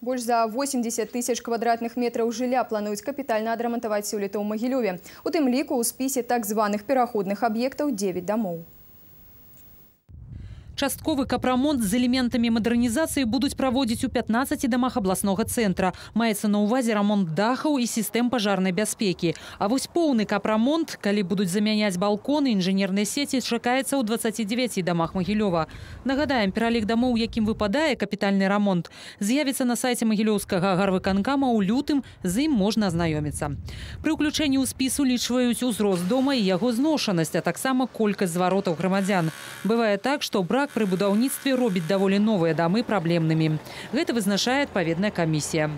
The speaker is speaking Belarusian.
Больш за 80 тысяч квадратных метраў жылля плануюць капітальна адрамантаваць сёлета ў Магілёве. У тым ліку ў спісе так званых пераходных аб'ектаў 9 дамоў. Частковы капрамонт з элементамі мадэрнізацыі будуць праводзіць у 15 дамах абласнога цэнтра. Маецца на ўвазе рамонт дахаў і сістэм пажарнай бяспекі. А вось поўны капрамонт, калі будуць замяняць балконы, інжынернай сеці, чакаецца ў 29 дамах Магілёва. Нагадаем, пералік дамоў, якім выпадае капітальны рамонт, з'явіцца на сайце магілёўскага гарвыканкама ў лютым, з ім можна азнаёміцца. Пры ўключэнні ў спіс улічваюць узрост дома і яго зношанасць, а таксама колькасць зваротаў грамадзян. Бывае так, што брак пры будаўніцтве робіць даволі новыя дамы праблемнымі. Гэта вызначае адпаведная камісія.